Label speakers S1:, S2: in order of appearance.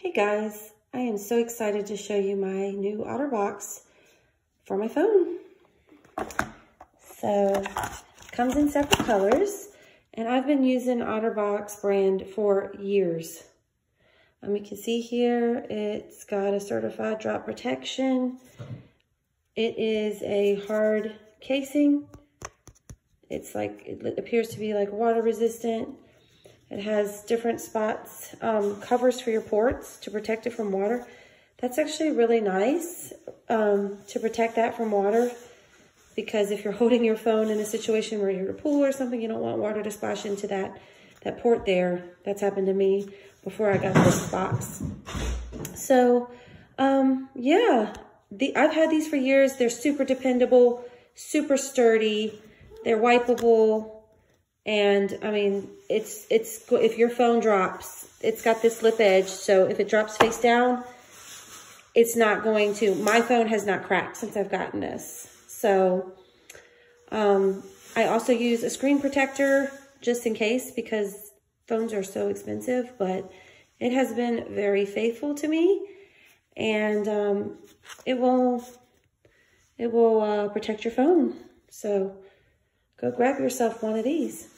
S1: Hey guys, I am so excited to show you my new OtterBox for my phone. So, comes in separate colors, and I've been using OtterBox brand for years. Um, you can see here, it's got a certified drop protection. It is a hard casing. It's like, it appears to be like water resistant. It has different spots, um, covers for your ports to protect it from water. That's actually really nice um, to protect that from water because if you're holding your phone in a situation where you're in a pool or something, you don't want water to splash into that, that port there. That's happened to me before I got this box. So, um, yeah, the, I've had these for years. They're super dependable, super sturdy. They're wipeable. And I mean, it's, it's, if your phone drops, it's got this lip edge. So if it drops face down, it's not going to, my phone has not cracked since I've gotten this. So, um, I also use a screen protector just in case because phones are so expensive, but it has been very faithful to me and, um, it will, it will, uh, protect your phone. So go grab yourself one of these.